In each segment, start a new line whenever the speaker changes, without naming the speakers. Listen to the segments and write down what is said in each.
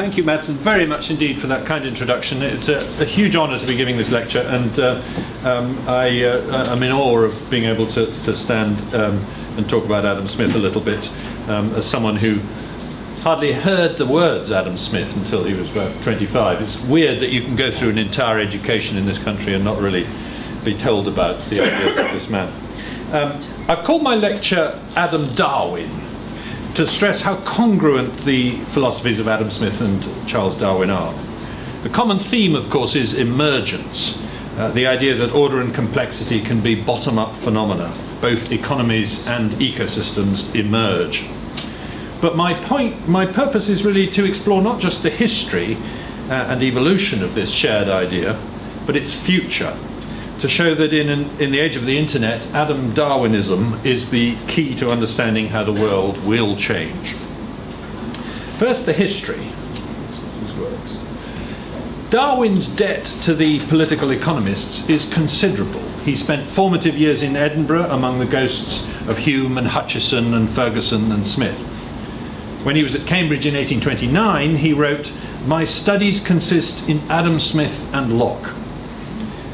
thank you, Madsen, very much indeed for that kind introduction. It's a, a huge honour to be giving this lecture, and uh, um, I, uh, I'm in awe of being able to, to stand um, and talk about Adam Smith a little bit um, as someone who hardly heard the words Adam Smith until he was about 25. It's weird that you can go through an entire education in this country and not really be told about the ideas of this man. Um, I've called my lecture Adam Darwin to stress how congruent the philosophies of Adam Smith and Charles Darwin are. The common theme, of course, is emergence, uh, the idea that order and complexity can be bottom up phenomena. Both economies and ecosystems emerge. But my point, my purpose is really to explore not just the history uh, and evolution of this shared idea, but its future to show that in, an, in the age of the internet, Adam Darwinism is the key to understanding how the world will change. First, the history. Darwin's debt to the political economists is considerable. He spent formative years in Edinburgh among the ghosts of Hume and Hutcheson and Ferguson and Smith. When he was at Cambridge in 1829, he wrote, My studies consist in Adam Smith and Locke.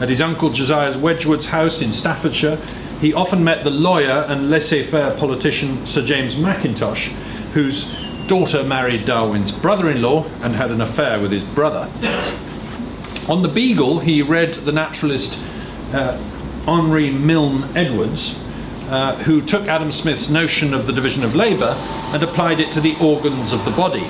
At his uncle Josiah Wedgwood's house in Staffordshire, he often met the lawyer and laissez-faire politician Sir James Mackintosh, whose daughter married Darwin's brother-in-law and had an affair with his brother. On the Beagle, he read the naturalist uh, Henry Milne Edwards, uh, who took Adam Smith's notion of the division of labour and applied it to the organs of the body.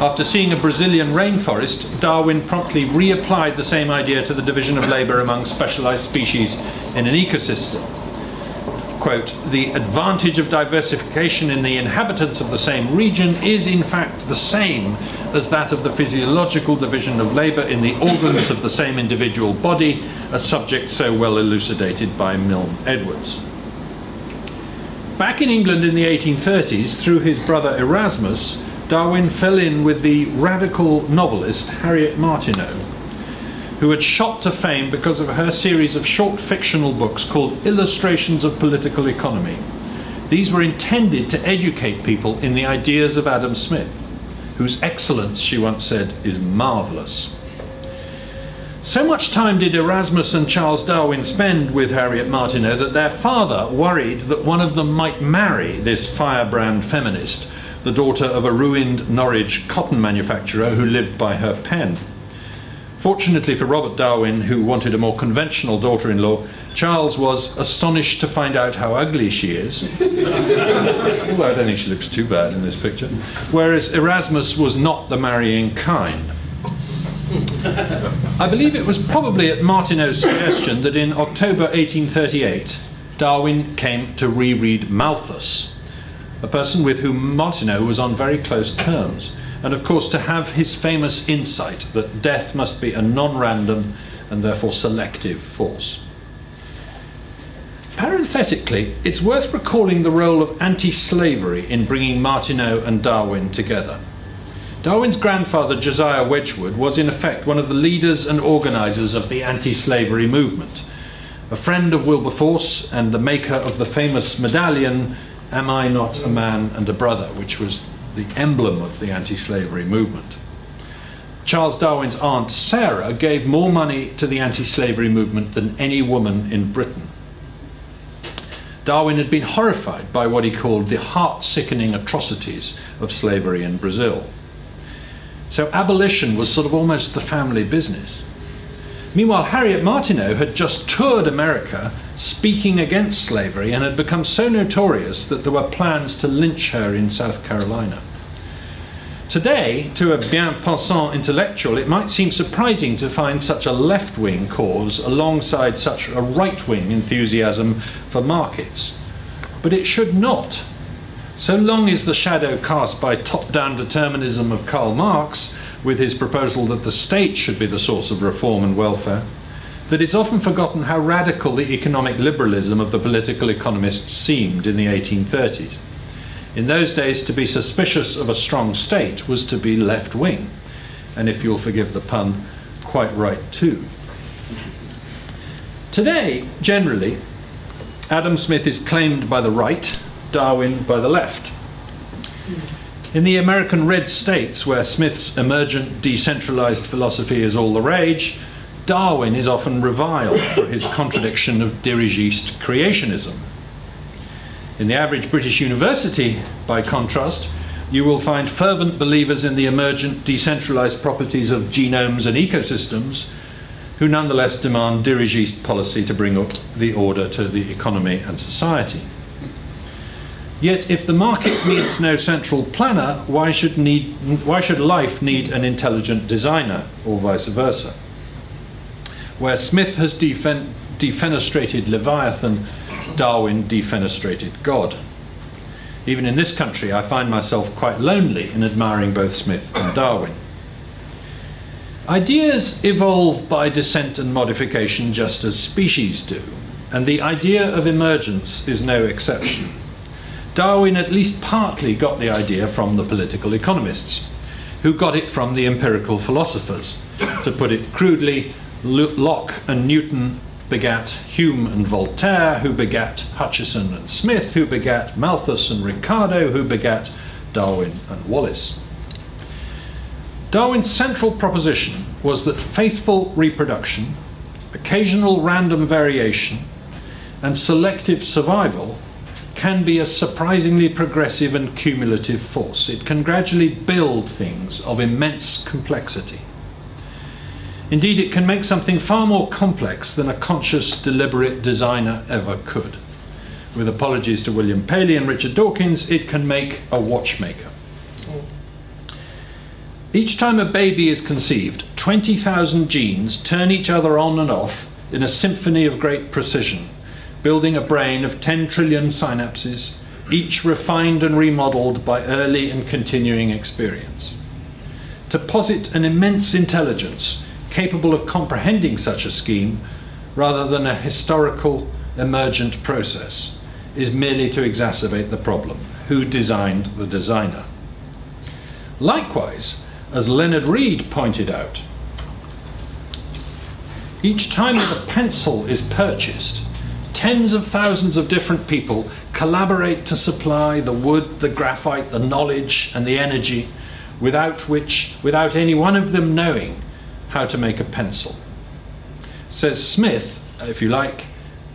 After seeing a Brazilian rainforest, Darwin promptly reapplied the same idea to the division of labour among specialised species in an ecosystem. Quote, the advantage of diversification in the inhabitants of the same region is in fact the same as that of the physiological division of labour in the organs of the same individual body, a subject so well elucidated by Milne Edwards. Back in England in the 1830s, through his brother Erasmus, Darwin fell in with the radical novelist Harriet Martineau, who had shot to fame because of her series of short fictional books called Illustrations of Political Economy. These were intended to educate people in the ideas of Adam Smith, whose excellence, she once said, is marvellous. So much time did Erasmus and Charles Darwin spend with Harriet Martineau that their father worried that one of them might marry this firebrand feminist the daughter of a ruined Norwich cotton manufacturer who lived by her pen. Fortunately for Robert Darwin, who wanted a more conventional daughter in law, Charles was astonished to find out how ugly she is. Although I don't think she looks too bad in this picture. Whereas Erasmus was not the marrying kind. I believe it was probably at Martineau's suggestion that in October 1838, Darwin came to reread Malthus, a person with whom Martineau was on very close terms, and of course to have his famous insight that death must be a non-random and therefore selective force. Parenthetically, it's worth recalling the role of anti-slavery in bringing Martineau and Darwin together. Darwin's grandfather, Josiah Wedgwood, was in effect one of the leaders and organisers of the anti-slavery movement, a friend of Wilberforce and the maker of the famous medallion Am I Not a Man and a Brother, which was the emblem of the anti slavery movement. Charles Darwin's aunt Sarah gave more money to the anti slavery movement than any woman in Britain. Darwin had been horrified by what he called the heart sickening atrocities of slavery in Brazil. So abolition was sort of almost the family business. Meanwhile, Harriet Martineau had just toured America speaking against slavery and had become so notorious that there were plans to lynch her in South Carolina. Today, to a bien pensant intellectual, it might seem surprising to find such a left wing cause alongside such a right wing enthusiasm for markets. But it should not. So long as the shadow cast by top down determinism of Karl Marx, with his proposal that the state should be the source of reform and welfare, that it's often forgotten how radical the economic liberalism of the political economists seemed in the 1830s. In those days, to be suspicious of a strong state was to be left wing, and if you'll forgive the pun, quite right too. Today, generally, Adam Smith is claimed by the right, Darwin by the left. In the American red states, where Smith's emergent decentralized philosophy is all the rage, Darwin is often reviled for his contradiction of dirigiste creationism. In the average British university, by contrast, you will find fervent believers in the emergent decentralized properties of genomes and ecosystems who nonetheless demand dirigiste policy to bring up the order to the economy and society. Yet, if the market needs no central planner, why should, need, why should life need an intelligent designer, or vice versa? Where Smith has defen defenestrated Leviathan, Darwin defenestrated God. Even in this country, I find myself quite lonely in admiring both Smith and Darwin. Ideas evolve by descent and modification just as species do, and the idea of emergence is no exception. Darwin at least partly got the idea from the political economists, who got it from the empirical philosophers. To put it crudely, Locke and Newton begat Hume and Voltaire, who begat Hutcheson and Smith, who begat Malthus and Ricardo, who begat Darwin and Wallace. Darwin's central proposition was that faithful reproduction, occasional random variation, and selective survival can be a surprisingly progressive and cumulative force. It can gradually build things of immense complexity. Indeed, it can make something far more complex than a conscious, deliberate designer ever could. With apologies to William Paley and Richard Dawkins, it can make a watchmaker. Each time a baby is conceived, 20,000 genes turn each other on and off in a symphony of great precision, building a brain of 10 trillion synapses, each refined and remodeled by early and continuing experience. To posit an immense intelligence capable of comprehending such a scheme rather than a historical emergent process is merely to exacerbate the problem. Who designed the designer? Likewise, as Leonard Read pointed out, each time that a pencil is purchased, tens of thousands of different people collaborate to supply the wood, the graphite, the knowledge, and the energy without which, without any one of them knowing how to make a pencil. Says Smith, if you like,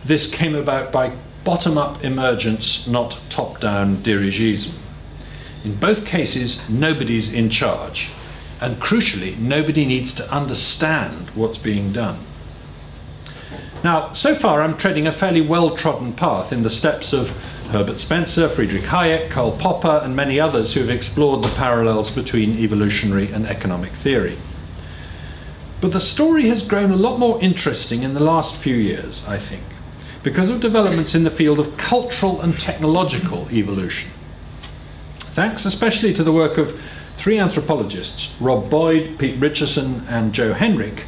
this came about by bottom up emergence, not top down dirigism. In both cases, nobody's in charge. And crucially, nobody needs to understand what's being done. Now, so far, I'm treading a fairly well trodden path in the steps of Herbert Spencer, Friedrich Hayek, Karl Popper, and many others who have explored the parallels between evolutionary and economic theory. But the story has grown a lot more interesting in the last few years, I think, because of developments in the field of cultural and technological evolution. Thanks especially to the work of three anthropologists, Rob Boyd, Pete Richerson, and Joe Henrich,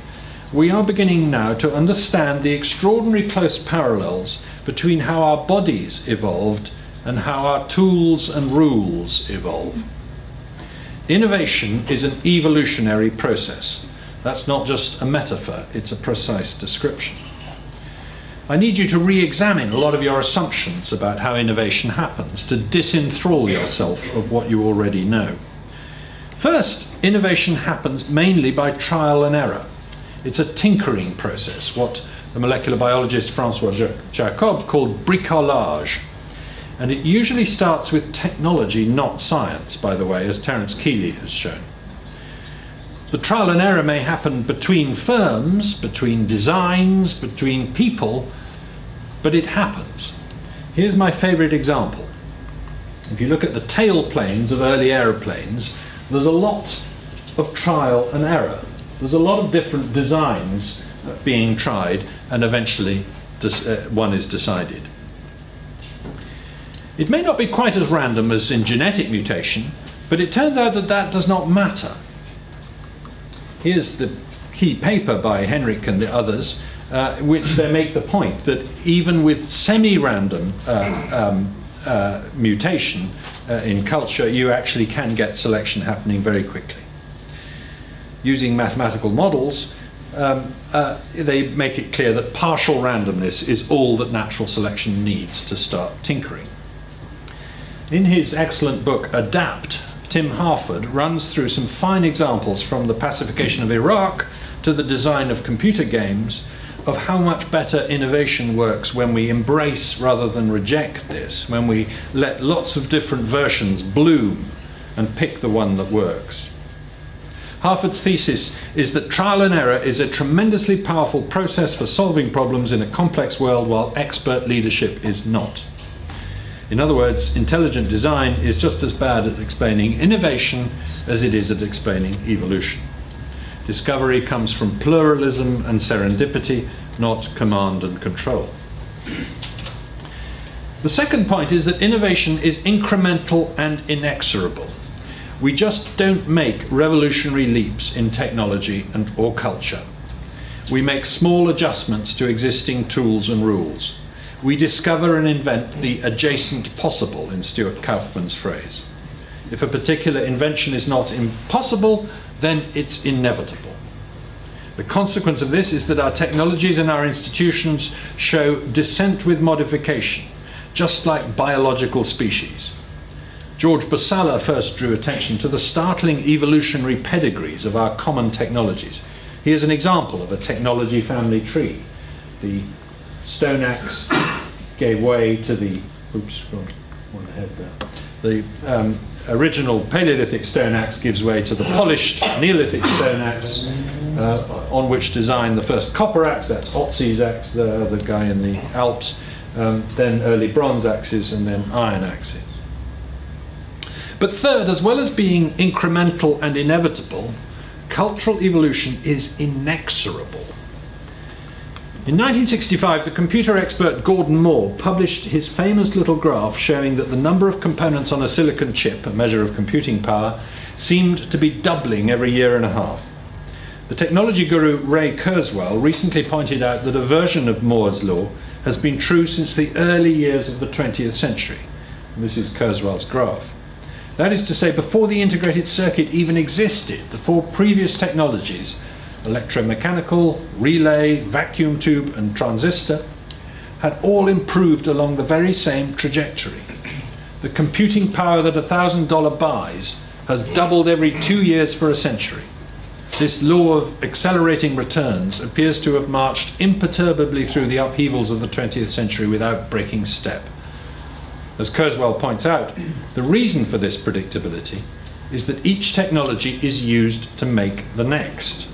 we are beginning now to understand the extraordinary close parallels between how our bodies evolved and how our tools and rules evolve. Innovation is an evolutionary process. That's not just a metaphor, it's a precise description. I need you to re examine a lot of your assumptions about how innovation happens, to disenthrall yourself of what you already know. First, innovation happens mainly by trial and error. It's a tinkering process, what the molecular biologist Francois Jacob called bricolage. And it usually starts with technology, not science, by the way, as Terence Kealey has shown. The trial and error may happen between firms, between designs, between people, but it happens. Here's my favorite example. If you look at the tail planes of early aeroplanes, there's a lot of trial and error. There's a lot of different designs being tried, and eventually uh, one is decided. It may not be quite as random as in genetic mutation, but it turns out that that does not matter. Here's the key paper by Henrich and the others, uh, which they make the point that even with semi-random uh, um, uh, mutation uh, in culture, you actually can get selection happening very quickly. Using mathematical models, um, uh, they make it clear that partial randomness is all that natural selection needs to start tinkering. In his excellent book, Adapt, Tim Harford, runs through some fine examples from the pacification of Iraq to the design of computer games of how much better innovation works when we embrace rather than reject this, when we let lots of different versions bloom and pick the one that works. Harford's thesis is that trial and error is a tremendously powerful process for solving problems in a complex world, while expert leadership is not. In other words, intelligent design is just as bad at explaining innovation as it is at explaining evolution. Discovery comes from pluralism and serendipity, not command and control. The second point is that innovation is incremental and inexorable. We just don't make revolutionary leaps in technology and or culture. We make small adjustments to existing tools and rules. We discover and invent the adjacent possible, in Stuart Kauffman's phrase. If a particular invention is not impossible, then it's inevitable. The consequence of this is that our technologies and our institutions show descent with modification, just like biological species. George Basalla first drew attention to the startling evolutionary pedigrees of our common technologies. Here's an example of a technology family tree. The stone axe gave way to the, oops, one ahead there. The um, original Paleolithic stone axe gives way to the polished Neolithic stone axe, uh, on which design the first copper axe, that's Otzi's axe, the, the guy in the Alps, um, then early bronze axes, and then iron axes. But third, as well as being incremental and inevitable, cultural evolution is inexorable. In 1965, the computer expert Gordon Moore published his famous little graph showing that the number of components on a silicon chip, a measure of computing power, seemed to be doubling every year and a half. The technology guru Ray Kurzweil recently pointed out that a version of Moore's law has been true since the early years of the 20th century. This is Kurzweil's graph. That is to say, before the integrated circuit even existed, the four previous technologies electromechanical, relay, vacuum tube, and transistor, had all improved along the very same trajectory. The computing power that a $1,000 buys has doubled every two years for a century. This law of accelerating returns appears to have marched imperturbably through the upheavals of the 20th century without breaking step. As Kurzweil points out, the reason for this predictability is that each technology is used to make the next.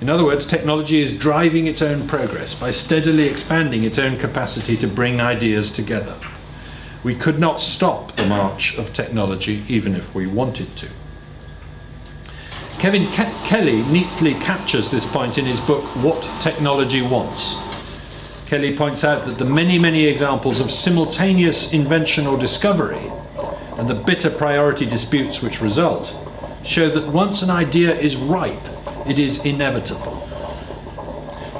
In other words, technology is driving its own progress by steadily expanding its own capacity to bring ideas together. We could not stop the march of technology even if we wanted to. Kevin Ke Kelly neatly captures this point in his book, What Technology Wants. Kelly points out that the many, many examples of simultaneous invention or discovery and the bitter priority disputes which result show that once an idea is ripe, it is inevitable.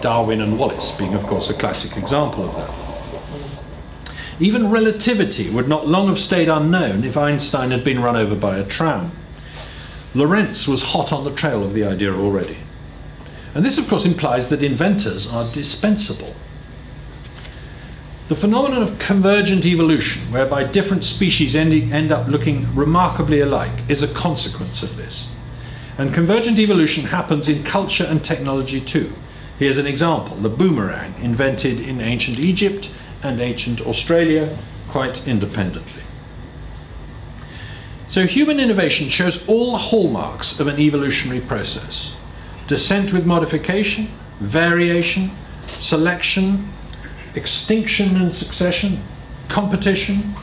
Darwin and Wallace being, of course, a classic example of that. Even relativity would not long have stayed unknown if Einstein had been run over by a tram. Lorentz was hot on the trail of the idea already. And this, of course, implies that inventors are dispensable. The phenomenon of convergent evolution, whereby different species end, up looking remarkably alike, is a consequence of this. And convergent evolution happens in culture and technology too. Here's an example, the boomerang, invented in ancient Egypt and ancient Australia quite independently. So human innovation shows all the hallmarks of an evolutionary process. Descent with modification, variation, selection, extinction and succession, competition,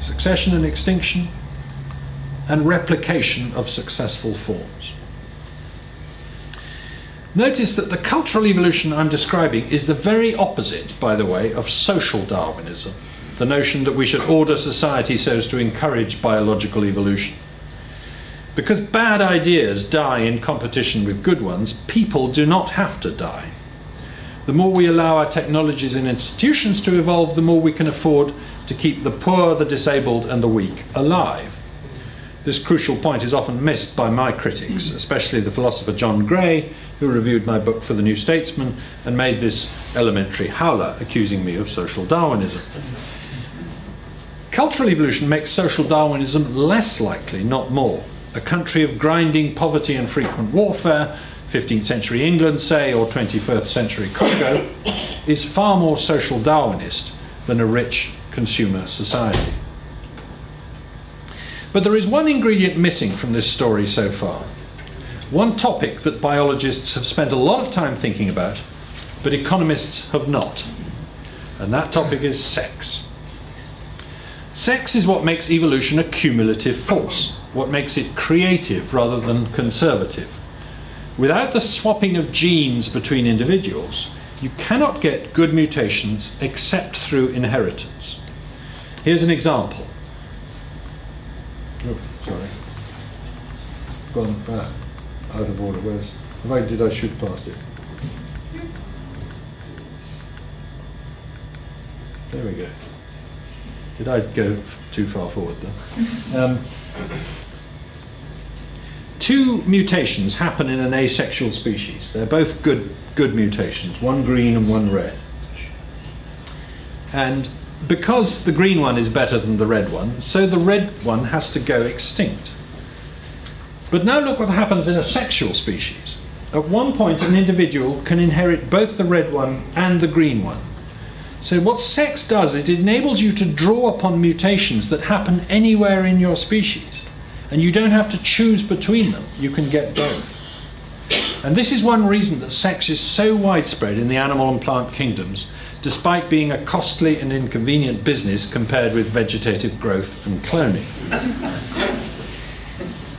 succession and extinction, and replication of successful forms. Notice that the cultural evolution I'm describing is the very opposite, by the way, of social Darwinism, the notion that we should order society so as to encourage biological evolution. Because bad ideas die in competition with good ones, people do not have to die. The more we allow our technologies and institutions to evolve, the more we can afford to keep the poor, the disabled, and the weak alive. This crucial point is often missed by my critics, hmm. especially the philosopher John Gray, who reviewed my book for the New Statesman and made this elementary howler, accusing me of social Darwinism. Cultural evolution makes social Darwinism less likely, not more. A country of grinding poverty and frequent warfare, 15th century England, say, or 21st century Congo, is far more social Darwinist than a rich consumer society. But there is one ingredient missing from this story so far. One topic that biologists have spent a lot of time thinking about, but economists have not. And that topic is sex. Sex is what makes evolution a cumulative force, what makes it creative rather than conservative. Without the swapping of genes between individuals, you cannot get good mutations except through inheritance. Here's an example. Oh, sorry. Gone back. Out of order. Where's. Why did I shoot past it? There we go. Did I go too far forward then? Um, two mutations happen in an asexual species. They're both good, good mutations, one green and one red. And because the green one is better than the red one, so the red one has to go extinct. But now look what happens in a sexual species. At one point, an individual can inherit both the red one and the green one. So what sex does, it enables you to draw upon mutations that happen anywhere in your species. And you don't have to choose between them, you can get both. And this is one reason that sex is so widespread in the animal and plant kingdoms, despite being a costly and inconvenient business compared with vegetative growth and cloning.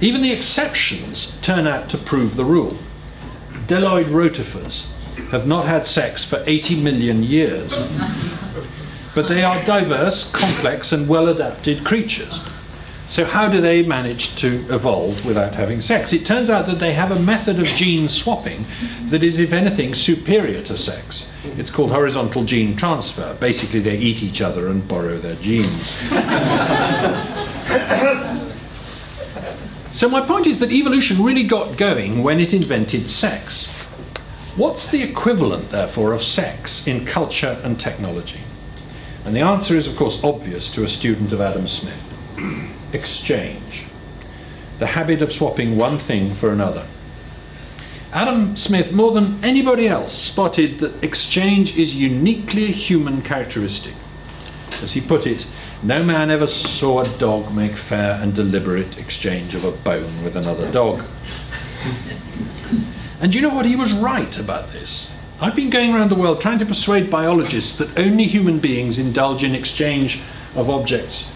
Even the exceptions turn out to prove the rule. Bdelloid rotifers have not had sex for 80 million years, but they are diverse, complex, and well adapted creatures. So, how do they manage to evolve without having sex? It turns out that they have a method of gene swapping that is, if anything, superior to sex. It's called horizontal gene transfer. Basically, they eat each other and borrow their genes. so, my point is that evolution really got going when it invented sex. What's the equivalent, therefore, of sex in culture and technology? And the answer is, of course, obvious to a student of Adam Smith exchange, the habit of swapping one thing for another. Adam Smith, more than anybody else, spotted that exchange is uniquely a human characteristic. As he put it, no man ever saw a dog make fair and deliberate exchange of a bone with another dog. And you know what? He was right about this. I've been going around the world trying to persuade biologists that only human beings indulge in exchange of objects.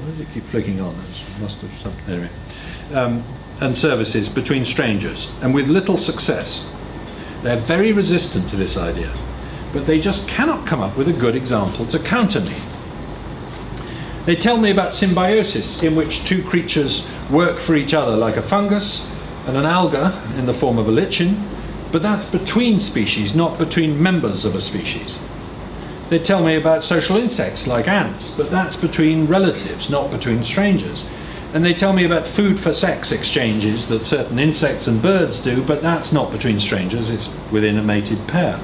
Why does it keep flicking on? It must have something. Anyway. Um, and services between strangers, and with little success. They're very resistant to this idea, but they just cannot come up with a good example to counter me. They tell me about symbiosis, in which two creatures work for each other like a fungus and an alga in the form of a lichen, but that's between species, not between members of a species. They tell me about social insects like ants, but that's between relatives, not between strangers. And they tell me about food for sex exchanges that certain insects and birds do, but that's not between strangers, it's within a mated pair.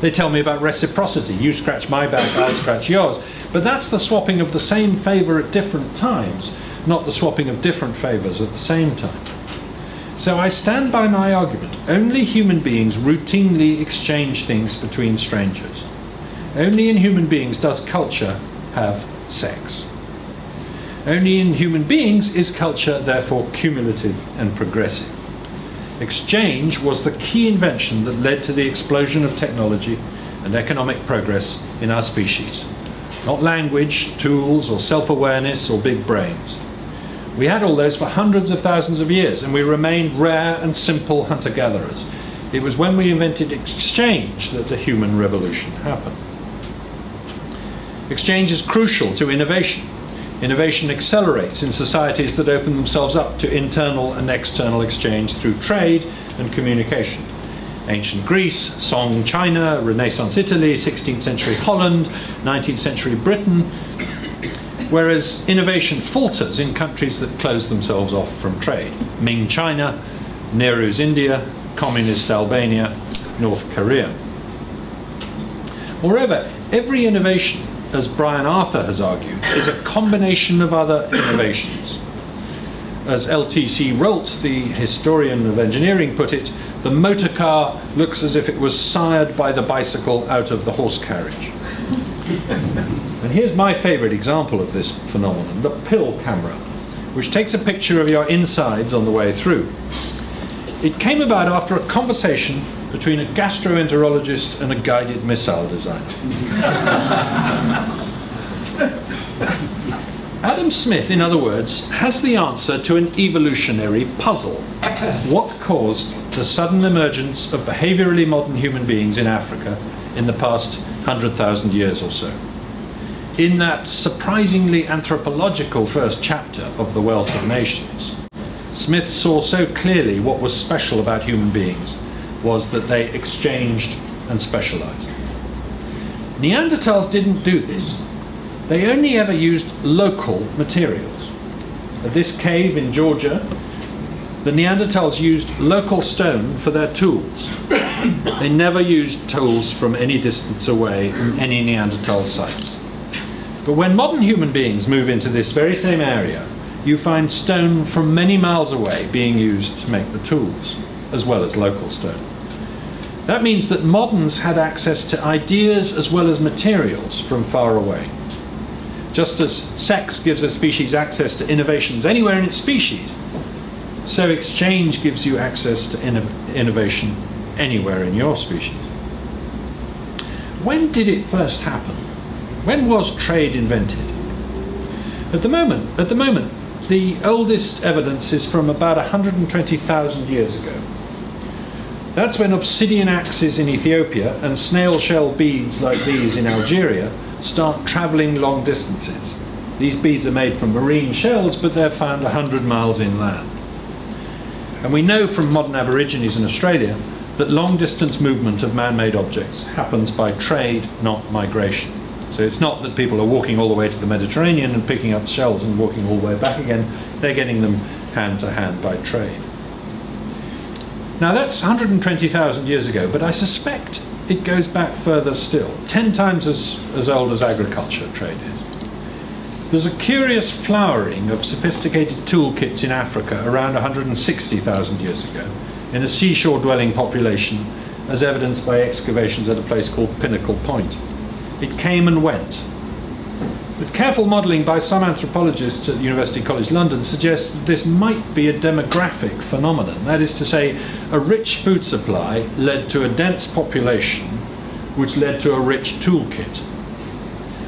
They tell me about reciprocity. You scratch my back, I scratch yours. But that's the swapping of the same favour at different times, not the swapping of different favours at the same time. So I stand by my argument. Only human beings routinely exchange things between strangers. Only in human beings does culture have sex. Only in human beings is culture therefore cumulative and progressive. Exchange was the key invention that led to the explosion of technology and economic progress in our species. Not language, tools, or self awareness, or big brains. We had all those for hundreds of thousands of years, and we remained rare and simple hunter gatherers. It was when we invented exchange that the human revolution happened. Exchange is crucial to innovation. Innovation accelerates in societies that open themselves up to internal and external exchange through trade and communication. Ancient Greece, Song China, Renaissance Italy, 16th century Holland, 19th century Britain, whereas innovation falters in countries that close themselves off from trade. Ming China, Nehru's India, Communist Albania, North Korea. Moreover, every innovation as Brian Arthur has argued, is a combination of other innovations. As L.T.C. Rolt, the historian of engineering, put it, the motor car looks as if it was sired by the bicycle out of the horse carriage. and here's my favourite example of this phenomenon the pill camera, which takes a picture of your insides on the way through. It came about after a conversation between a gastroenterologist and a guided missile designer. Adam Smith, in other words, has the answer to an evolutionary puzzle. What caused the sudden emergence of behaviorally modern human beings in Africa in the past 100,000 years or so? In that surprisingly anthropological first chapter of The Wealth of Nations, Smith saw so clearly what was special about human beings was that they exchanged and specialized. Neanderthals didn't do this. They only ever used local materials. At this cave in Georgia, the Neanderthals used local stone for their tools. they never used tools from any distance away from any Neanderthal sites. But when modern human beings move into this very same area, you find stone from many miles away being used to make the tools, as well as local stone. That means that moderns had access to ideas as well as materials from far away. Just as sex gives a species access to innovations anywhere in its species, so exchange gives you access to inno innovation anywhere in your species. When did it first happen? When was trade invented? At the moment, at the moment, the oldest evidence is from about 120,000 years ago. That's when obsidian axes in Ethiopia and snail shell beads like these in Algeria start travelling long distances. These beads are made from marine shells, but they're found 100 miles inland. And we know from modern Aborigines in Australia that long distance movement of man made objects happens by trade, not migration. So it's not that people are walking all the way to the Mediterranean and picking up shells and walking all the way back again, they're getting them hand to hand by trade. Now that's 120,000 years ago, but I suspect it goes back further still, 10 times as, as old as agriculture trade is. There's a curious flowering of sophisticated toolkits in Africa around 160,000 years ago in a seashore dwelling population as evidenced by excavations at a place called Pinnacle Point. It came and went, but careful modelling by some anthropologists at University College London suggests that this might be a demographic phenomenon. That is to say, a rich food supply led to a dense population, which led to a rich toolkit.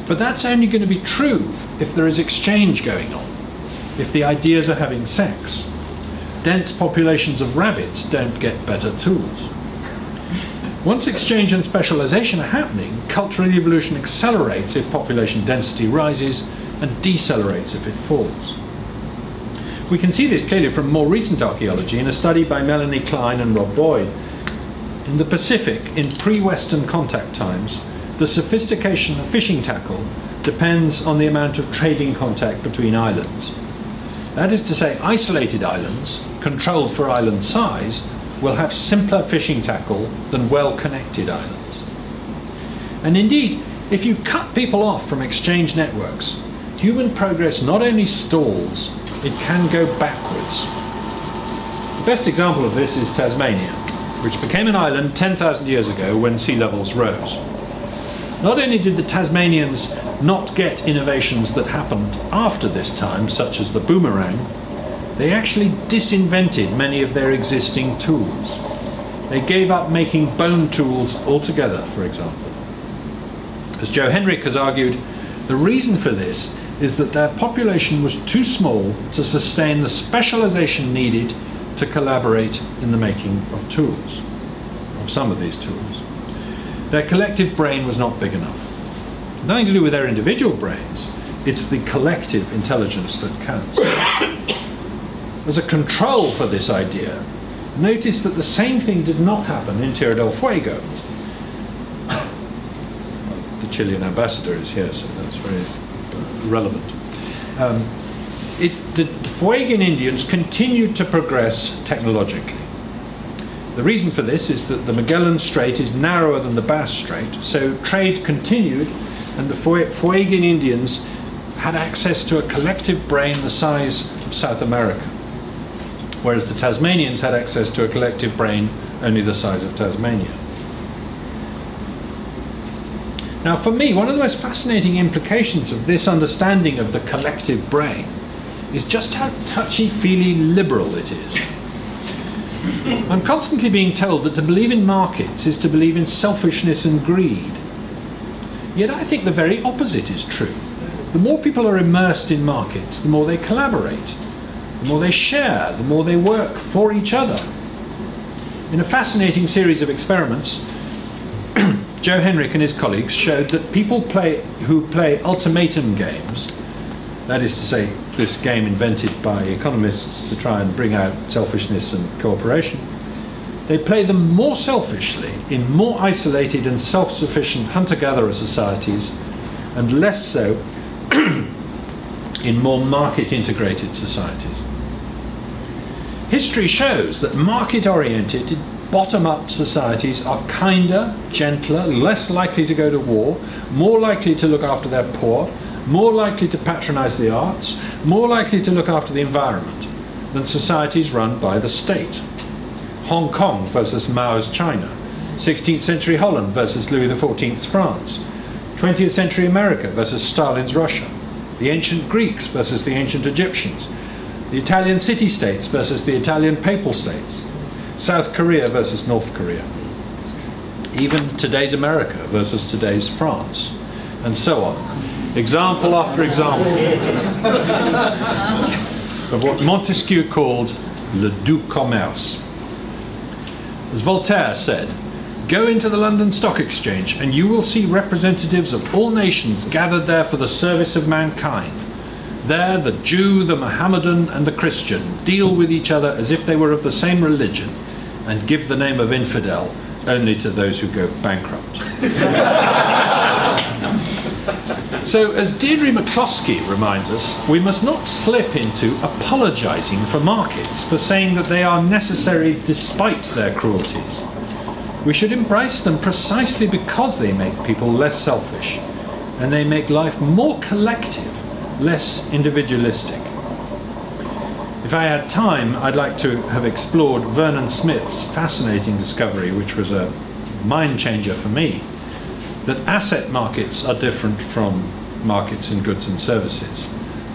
But that's only going to be true if there is exchange going on, if the ideas are having sex. Dense populations of rabbits don't get better tools. Once exchange and specialization are happening, cultural evolution accelerates if population density rises and decelerates if it falls. We can see this clearly from more recent archaeology in a study by Melanie Kline and Rob Boyd. In the Pacific, in pre-Western contact times, the sophistication of fishing tackle depends on the amount of trading contact between islands. That is to say, isolated islands, controlled for island size, will have simpler fishing tackle than well-connected islands. And indeed, if you cut people off from exchange networks, human progress not only stalls, it can go backwards. The best example of this is Tasmania, which became an island 10,000 years ago when sea levels rose. Not only did the Tasmanians not get innovations that happened after this time, such as the boomerang, they actually disinvented many of their existing tools. They gave up making bone tools altogether, for example. As Joe Henrich has argued, the reason for this is that their population was too small to sustain the specialization needed to collaborate in the making of tools, of some of these tools. Their collective brain was not big enough. Nothing to do with their individual brains, it's the collective intelligence that counts. As a control for this idea, notice that the same thing did not happen in Tierra del Fuego. The Chilean ambassador is here, so that's very relevant. Um, it, the Fuegian Indians continued to progress technologically. The reason for this is that the Magellan Strait is narrower than the Bass Strait, so trade continued and the Fuegian Indians had access to a collective brain the size of South America, whereas the Tasmanians had access to a collective brain only the size of Tasmania. Now, for me, one of the most fascinating implications of this understanding of the collective brain is just how touchy feely liberal it is. I'm constantly being told that to believe in markets is to believe in selfishness and greed. Yet I think the very opposite is true. The more people are immersed in markets, the more they collaborate, the more they share, the more they work for each other. In a fascinating series of experiments, Joe Henrich and his colleagues showed that people play, who play ultimatum games, that is to say, this game invented by economists to try and bring out selfishness and cooperation, they play them more selfishly in more isolated and self sufficient hunter gatherer societies, and less so in more market integrated societies. History shows that market oriented, bottom up societies are kinder, gentler, less likely to go to war, more likely to look after their poor, more likely to patronize the arts, more likely to look after the environment than societies run by the state. Hong Kong versus Mao's China, 16th century Holland versus Louis XIV's France, 20th century America versus Stalin's Russia, the ancient Greeks versus the ancient Egyptians, the Italian city states versus the Italian papal states, South Korea versus North Korea, even today's America versus today's France, and so on. Example after example of what Montesquieu called le doux commerce. As Voltaire said, Go into the London Stock Exchange and you will see representatives of all nations gathered there for the service of mankind. There, the Jew, the Mohammedan, and the Christian deal with each other as if they were of the same religion and give the name of infidel only to those who go bankrupt. so, as Deirdre McCloskey reminds us, we must not slip into apologising for markets for saying that they are necessary despite their cruelties. We should embrace them precisely because they make people less selfish and they make life more collective, less individualistic. If I had time, I'd like to have explored Vernon Smith's fascinating discovery, which was a mind changer for me, that asset markets are different from markets in goods and services.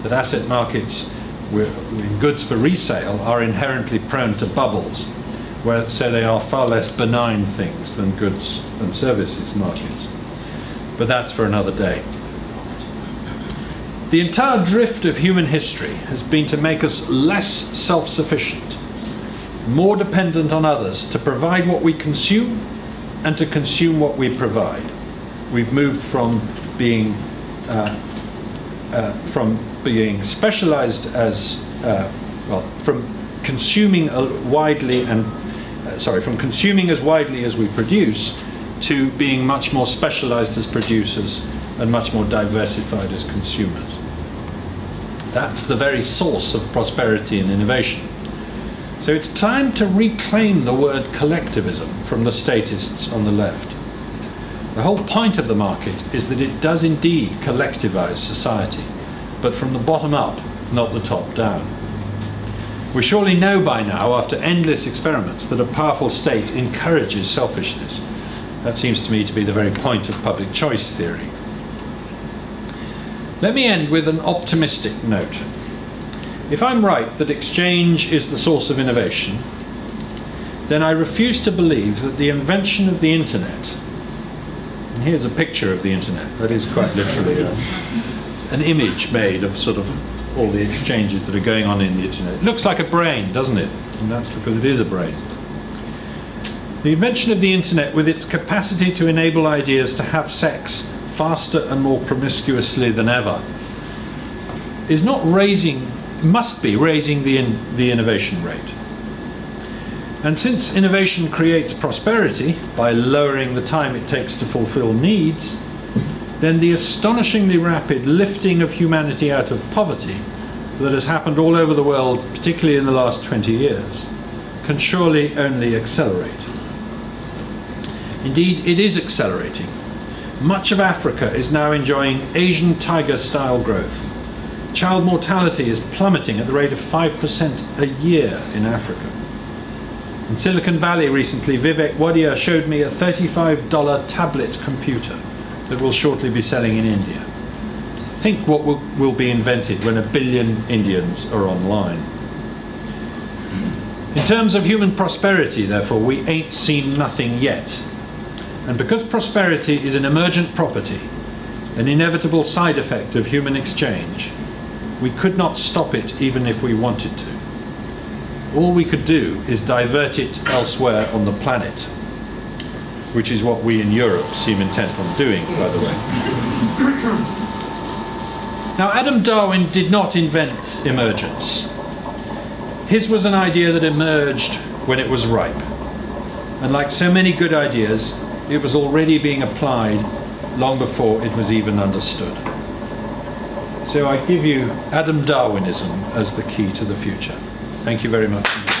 That asset markets in goods for resale are inherently prone to bubbles where, so they are far less benign things than goods and services markets. But that's for another day. The entire drift of human history has been to make us less self sufficient, more dependent on others to provide what we consume and to consume what we provide. We've moved from being uh, uh, from being specialized as uh, well from consuming widely and uh, sorry, from consuming as widely as we produce to being much more specialized as producers and much more diversified as consumers. That's the very source of prosperity and innovation. So it's time to reclaim the word collectivism from the statists on the left. The whole point of the market is that it does indeed collectivize society, but from the bottom up, not the top down. We surely know by now, after endless experiments, that a powerful state encourages selfishness. That seems to me to be the very point of public choice theory. Let me end with an optimistic note. If I'm right that exchange is the source of innovation, then I refuse to believe that the invention of the internet, and here's a picture of the internet, that is quite literally a, an image made of sort of all the exchanges that are going on in the internet. It looks like a brain, doesn't it? And that's because it is a brain. The invention of the internet, with its capacity to enable ideas to have sex faster and more promiscuously than ever, is not raising, must be raising the, in, the innovation rate. And since innovation creates prosperity by lowering the time it takes to fulfill needs, then the astonishingly rapid lifting of humanity out of poverty that has happened all over the world, particularly in the last 20 years, can surely only accelerate. Indeed, it is accelerating. Much of Africa is now enjoying Asian tiger style growth. Child mortality is plummeting at the rate of 5% a year in Africa. In Silicon Valley recently, Vivek Wadhwa showed me a $35 tablet computer that will shortly be selling in India. Think what will, will be invented when a billion Indians are online. In terms of human prosperity, therefore, we ain't seen nothing yet. And because prosperity is an emergent property, an inevitable side effect of human exchange, we could not stop it even if we wanted to. All we could do is divert it elsewhere on the planet, which is what we in Europe seem intent on doing, by the way. Now, Adam Darwin did not invent emergence. His was an idea that emerged when it was ripe. And like so many good ideas, it was already being applied long before it was even understood. So I give you Adam Darwinism as the key to the future. Thank you very much.